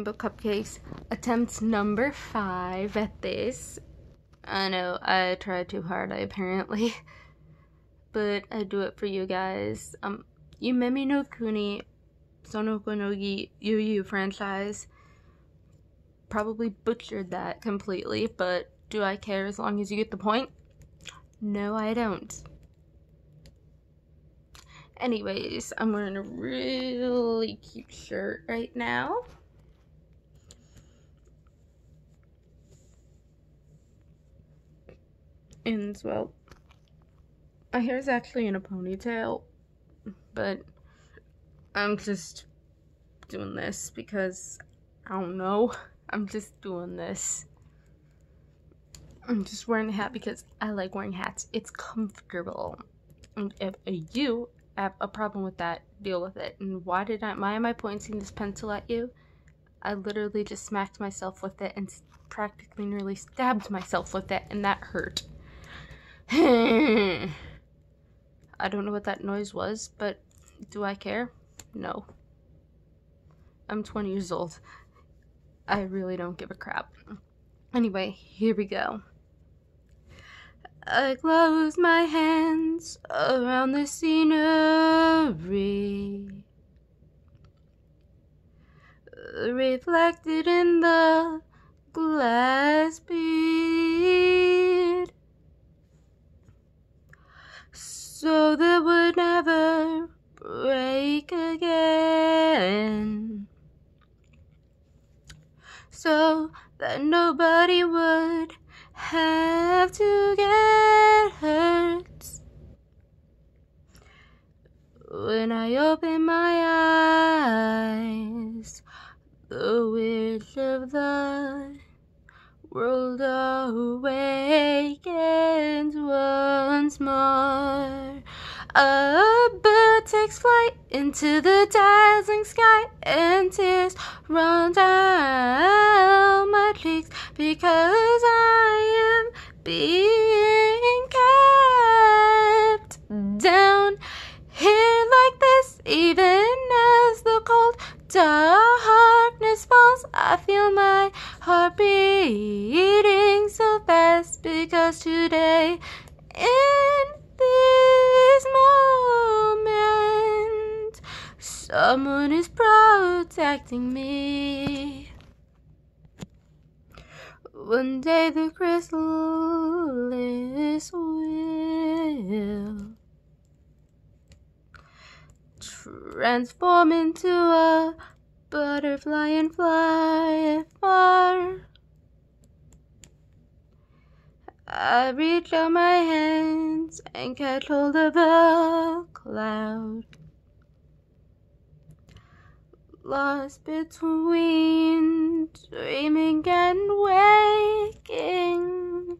rainbow cupcakes. Attempt number five at this. I know I tried too hard, I apparently. But I do it for you guys. Um, Yumemi no Kuni Sonoko Nogi Yu Yu franchise. Probably butchered that completely, but do I care as long as you get the point? No, I don't. Anyways, I'm wearing a really cute shirt right now. And well, my hair is actually in a ponytail, but I'm just doing this because I don't know. I'm just doing this. I'm just wearing a hat because I like wearing hats. It's comfortable. And if you have a problem with that, deal with it. And why did I, why am I pointing this pencil at you? I literally just smacked myself with it and practically nearly stabbed myself with it, and that hurt. I don't know what that noise was, but do I care? No. I'm 20 years old. I really don't give a crap. Anyway, here we go. I close my hands around the scenery, reflected in the glass bead, so that would never break again, so that nobody would have to get hurt. When I open my eyes, the witch of the world awakens once more. A bird takes flight into the dazzling sky, and tears run down my cheeks because I am being kept down here like this, even as the cold darkness falls. I feel my heart beating so fast because today, in someone is protecting me. One day the chrysalis will transform into a butterfly and fly far. I reach out my hands and catch hold of a cloud. Lost between dreaming and waking.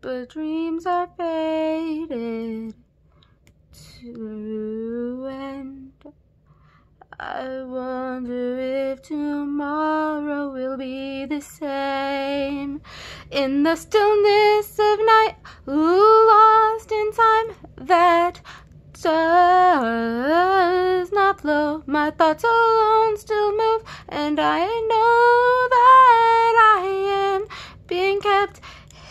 But dreams are faded to end. I wonder if tomorrow will be the same. In the stillness of night, lost in time that does not flow. My thoughts alone still move, and I know that I am being kept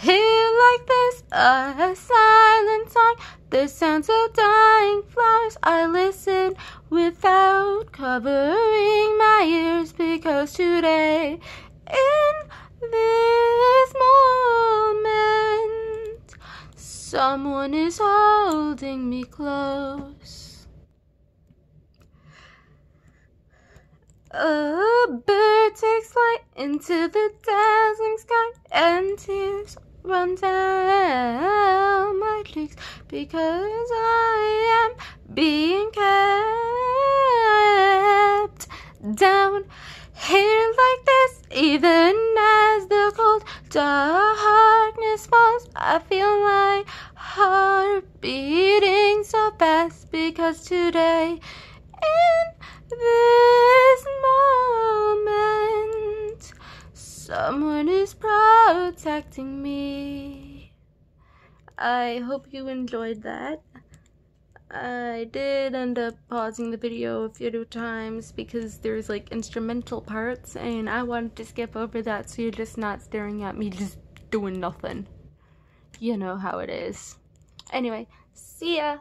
here like this. A silent song, the sounds of dying flowers. I listen without covering my ears because today, in someone is holding me close. A bird takes flight into the dazzling sky, and tears run down my cheeks because I am being kept down here like this. Even as the cold darkness falls, I feel my heart beating so fast because today, in this moment, someone is protecting me. I hope you enjoyed that. I did end up pausing the video a few times because there's like instrumental parts and I wanted to skip over that so you're just not staring at me just doing nothing. You know how it is. Anyway, see ya!